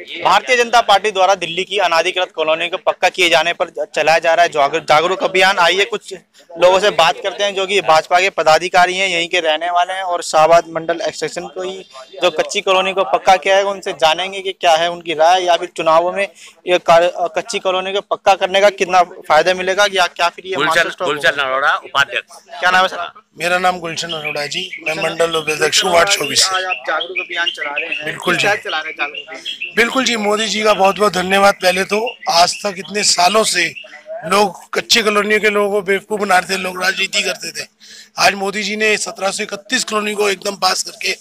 Bharatiya Janata party द्वारा दिल्ली की अनाधिकृत कॉलोनी को पक्का किए जाने पर चलाया जा रहा है जागरूक अभियान। आइए कुछ लोगों से बात करते हैं जो कि भाजपा के पदाधिकारी हैं यहीं के रहने वाले हैं और शाहबाद मंडल एक्सटेंशन को ही जो कच्ची कॉलोनी को पक्का किया है उनसे जानेंगे कि क्या है उनकी राय या फिर चुनावों में ये कच्ची कॉलोनी को पक्का करने का कितना फ़ायदा मिलेगा या क्या फिर ये गुलशन अरोड़ा उपाध्यक्ष। क्या नाम है सर? मेरा नाम गुलशन अरोड़ा जी। मैं मंडल उपाध्यक्ष वार्ड चौबीस जागरूक अभियान चला रहे हैं। बिल्कुल जी। चला रहे हैं बिल्कुल जी मोदी जी का बहुत बहुत धन्यवाद। पहले तो आज तक इतने सालों से लोग कच्चे कॉलोनियों के लोगों को बेवकूफ़ बना रहे थे लोग राजनीति करते थे। आज मोदी जी ने सत्रह सौ इकतीस कॉलोनी को एकदम पास करके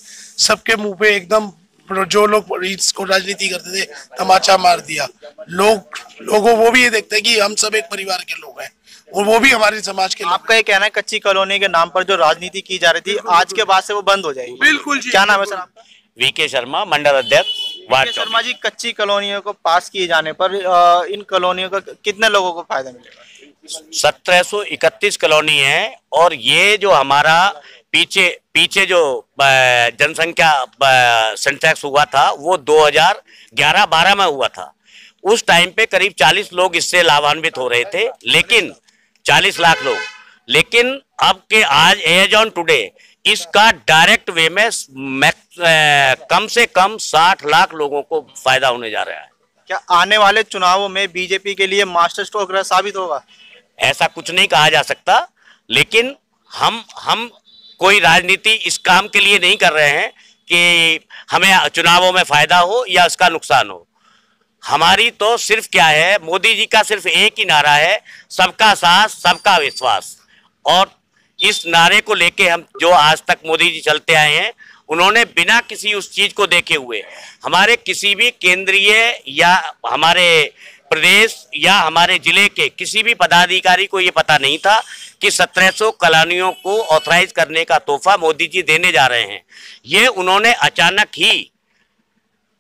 सबके मुँह पे एकदम जो लोग को राजनीति करते थे तमाचा मार दिया। लोग लोगों वो भी ये देखते हैं कि हम सब एक परिवार के लोग हैं और वो भी हमारे समाज के आपका ये कहना है कच्ची कॉलोनी के नाम पर जो राजनीति की जा रही थी आज के बाद से वो बंद हो जाएगी। बिल्कुल जी क्या नाम है सर आपका? वी के शर्मा मंडल अध्यक्ष। वार्ड शर्मा जी कच्ची कॉलोनियों को पास किए जाने पर इन कॉलोनियों का कितने लोगों को फ़ायदा मिलेगा? सत्रह सौ इकतीस कॉलोनी है और ये जो हमारा पीछे पीछे जो जनसंख्या सेंसेक्स हुआ था वो 2011-12 में हुआ था। उस टाइम पे करीब 40 लोग इससे लाभान्वित हो रहे थे लेकिन 40 लाख लोग। लेकिन अब के आज एज ऑन टुडे इसका डायरेक्ट वे में कम से कम 60 लाख लोगों को फ़ायदा होने जा रहा है। क्या आने वाले चुनावों में बीजेपी के लिए मास्टर स्ट्रोक साबित होगा? ऐसा कुछ नहीं कहा जा सकता लेकिन हम हम कोई राजनीति इस काम के लिए नहीं कर रहे हैं कि हमें चुनावों में फ़ायदा हो या उसका नुकसान हो। हमारी तो सिर्फ़ क्या है मोदी जी का सिर्फ़ एक ही नारा है सबका साथ सबका विश्वास। और इस नारे को लेके हम जो आज तक मोदी जी चलते आए हैं, उन्होंने बिना किसी उस चीज़ को देखे हुए, हमारे किसी भी केंद्रीय या हमारे प्रदेश या हमारे ज़िले के किसी भी पदाधिकारी को ये पता नहीं था कि 1700 कलानियों को ऑथराइज करने का तोहफा मोदी जी देने जा रहे हैं। ये उन्होंने अचानक ही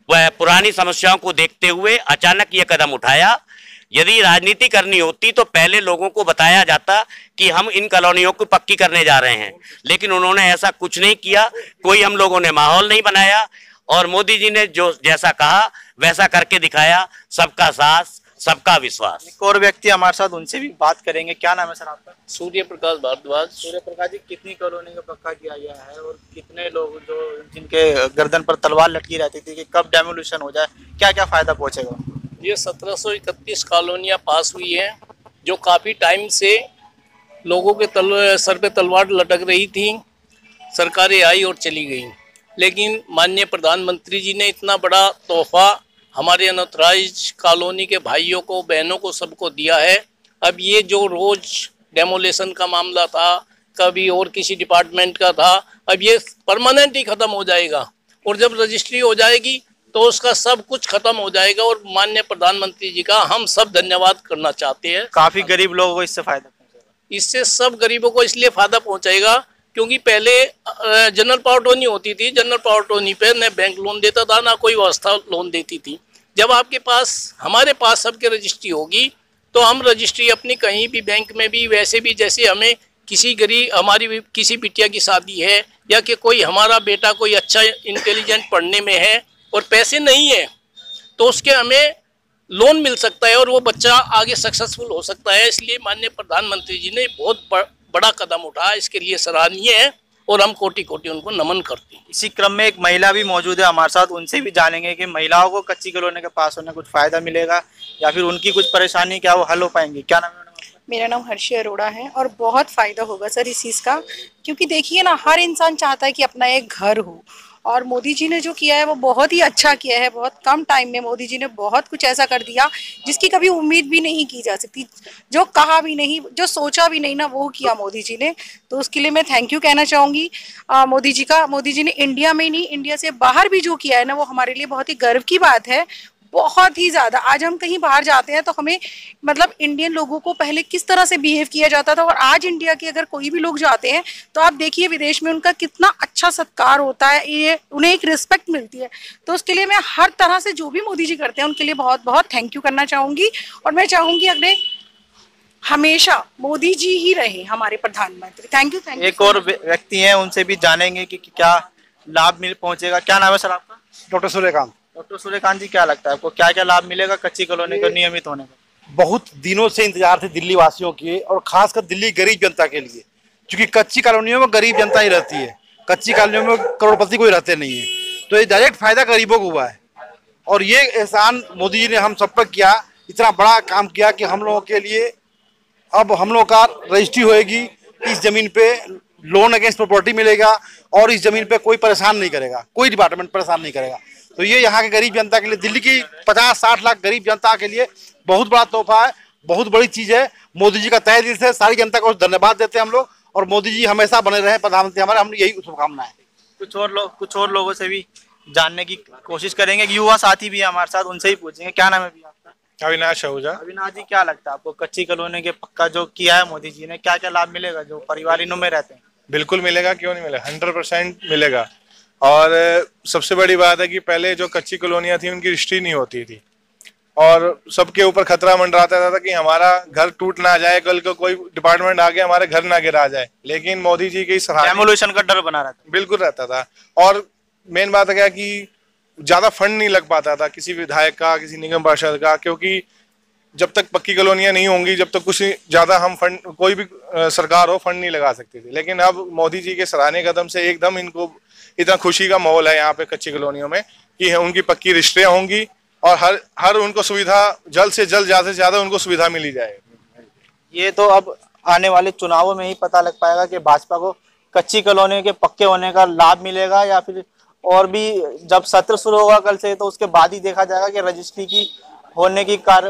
पुरानी समस्याओं को देखते हुए अचानक ये कदम उठाया यदि राजनीति करनी होती तो पहले लोगों को बताया जाता कि हम इन कॉलोनियों को पक्की करने जा रहे हैं। लेकिन उन्होंने ऐसा कुछ नहीं किया कोई हम लोगों ने माहौल नहीं बनाया और मोदी जी ने जो जैसा कहा वैसा करके दिखाया सबका साथ सबका विश्वास। एक और व्यक्ति हमारे साथ उनसे भी बात करेंगे। क्या नाम है सर आपका? सूर्य प्रकाश भारद्वाज। सूर्य प्रकाश जी कितनी कॉलोनी का पक्का किया गया है और कितने लोग जो जिनके गर्दन पर तलवार लटकी रहती थी कि कब डेमोल्यूशन हो जाए क्या क्या फ़ायदा पहुंचेगा? ये सत्रह सौ इकतीस कॉलोनियाँ पास हुई है, जो काफ़ी टाइम से लोगों के तल, सर पे तलवार लटक रही थी, सरकारें आई और चली गई। लेकिन माननीय प्रधानमंत्री जी ने इतना बड़ा तोहफा हमारे अनऑथराइज कॉलोनी के भाइयों को, बहनों को, सबको दिया है। अब ये जो रोज डेमोलेशन का मामला था, कभी और किसी डिपार्टमेंट का था, अब ये परमानेंट ही खत्म हो जाएगा। और जब रजिस्ट्री हो जाएगी तो उसका सब कुछ खत्म हो जाएगा और माननीय प्रधानमंत्री जी का हम सब धन्यवाद करना चाहते हैं। काफ़ी गरीब लोगों को इससे फ़ायदा इससे सब गरीबों को इसलिए फ़ायदा पहुंचाएगा क्योंकि पहले जनरल पावर टोनी होती थी जनरल पावर टोनी पे न बैंक लोन देता था ना कोई व्यवस्था लोन देती थी। जब आपके पास हमारे पास सबके रजिस्ट्री होगी तो हम रजिस्ट्री अपनी कहीं भी बैंक में भी वैसे भी जैसे हमें किसी गरीब हमारी किसी बिटिया की शादी है या कि कोई हमारा बेटा कोई अच्छा इंटेलिजेंट पढ़ने में है और पैसे नहीं है तो उसके हमें लोन मिल सकता है और वो बच्चा आगे सक्सेसफुल हो सकता है। इसलिए माननीय प्रधानमंत्री जी ने बहुत बड़ा कदम उठाया। इसके लिए सराहनीय है और हम कोटि कोटि उनको नमन करते हैं। इसी क्रम में एक महिला भी मौजूद है हमारे साथ। उनसे भी जानेंगे कि महिलाओं को कच्ची कॉलोनी के पास होने कुछ फ़ायदा मिलेगा या फिर उनकी कुछ परेशानी क्या वो हल हो पाएँगी। क्या नाम है मेरा नाम हर्षी अरोड़ा है और बहुत फ़ायदा होगा सर इस चीज़ का। क्योंकि देखिए ना हर इंसान चाहता है कि अपना एक घर हो। और मोदी जी ने जो किया है वो बहुत ही अच्छा किया है, बहुत कम टाइम में मोदी जी ने बहुत कुछ ऐसा कर दिया जिसकी कभी उम्मीद भी नहीं की जा सकती। जो कहा भी नहीं, जो सोचा भी नहीं ना, वो किया मोदी जी ने। तो उसके लिए मैं थैंक यू कहना चाहूँगी। मोदी जी का, मोदी जी ने इंडिया में नहीं इंडिया से बाहर भी जो किया है ना, वो हमारे लिए बहुत ही गर्व की बात है। बहुत ही ज़्यादा। आज हम कहीं बाहर जाते हैं तो हमें मतलब इंडियन लोगों को पहले किस तरह से बिहेव किया जाता था? और आज इंडिया के अगर कोई भी लोग जाते हैं तो आप देखिए विदेश में उनका कितना अच्छा सत्कार होता है ये उन्हें एक रिस्पेक्ट मिलती है। तो उसके लिए मैं हर तरह से जो भी मोदी जी करते हैं उनके लिए बहुत बहुत थैंक यू करना चाहूँगी। और मैं चाहूँगी अगले हमेशा मोदी जी ही रहे हमारे प्रधानमंत्री। थैंक यू थैंक यू एक और व्यक्ति हैं उनसे भी जानेंगे कि क्या लाभ मिल पहुंचेगा। क्या नाम है सर आपका? डॉक्टर सूर्यकांत। डॉक्टर सूर्यकांत जी, क्या लगता है आपको? क्या क्या लाभ मिलेगा कच्ची कॉलोनी का नियमित होने का बहुत दिनों से इंतज़ार थे दिल्ली वासियों के और खासकर दिल्ली गरीब जनता के लिए, क्योंकि कच्ची कॉलोनियों में गरीब जनता ही रहती है। कच्ची कॉलोनियों में करोड़पति कोई रहते नहीं है। तो ये डायरेक्ट फ़ायदा गरीबों को हुआ है। और ये एहसान मोदी जी ने हम सब पर किया, इतना बड़ा काम किया कि हम लोगों के लिए अब हम लोग का रजिस्ट्री होएगी, इस ज़मीन पे लोन अगेंस्ट प्रॉपर्टी मिलेगा और इस ज़मीन पे कोई परेशान नहीं करेगा, कोई डिपार्टमेंट परेशान नहीं करेगा। तो ये यहाँ के गरीब जनता के लिए दिल्ली की पचास साठ लाख गरीब जनता के लिए बहुत बड़ा तोहफा है बहुत बड़ी चीज़ है। मोदी जी का तय दिल से सारी जनता को धन्यवाद देते हैं हम लोग और मोदी जी हमेशा बने रहे प्रधानमंत्री हमारे हम यही शुभकामना है। कुछ और लोग कुछ और लोगों से भी जानने की कोशिश करेंगे युवा साथी भी है हमारे साथ उनसे ही पूछेंगे क्या नाम है भी आपका? अविनाश आहूजा। अविनाश जी क्या लगता है आपको कच्ची कॉलोनी के पक्का जो किया है मोदी जी ने क्या क्या लाभ मिलेगा जो परिवारियों में रहते हैं? बिल्कुल मिलेगा क्यों नहीं मिलेगा? हंड्रेड परसेंट मिलेगा। और सबसे बड़ी बात है कि पहले जो कच्ची कॉलोनियाँ थी उनकी रजिस्ट्री नहीं होती थी। और सबके ऊपर खतरा मंडराता था था कि हमारा घर टूट ना जाए कल को कोई डिपार्टमेंट आके हमारे घर ना गिरा जाए। लेकिन मोदी जी की डेमोलेशन का डर बना रहता। बिल्कुल रहता था। और मेन बात है क्या कि ज़्यादा फंड नहीं लग पाता था किसी विधायक का किसी निगम पार्षद का क्योंकि जब तक पक्की कॉलोनियाँ नहीं होंगी, जब तक कुछ ज़्यादा हम फंड, कोई भी सरकार हो, फंड नहीं लगा सकती थी। लेकिन अब मोदी जी के सराहनीय कदम से एकदम इनको, इतना खुशी का माहौल है यहाँ पे कच्ची कॉलोनियों में कि उनकी पक्की रजिस्ट्रियाँ होंगी और हर हर उनको सुविधा, जल्द से जल्द, ज़्यादा से ज़्यादा उनको सुविधा मिली जाएगी ये तो अब आने वाले चुनावों में ही पता लग पाएगा कि भाजपा को कच्ची कॉलोनियों के पक्के होने का लाभ मिलेगा या फिर और भी, जब सत्र शुरू होगा कल से तो उसके बाद ही देखा जाएगा कि रजिस्ट्री की होने की कार्य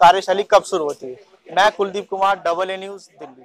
कार्यशैली कब शुरू होती है? मैं Kuldeep Kumar double A news Delhi.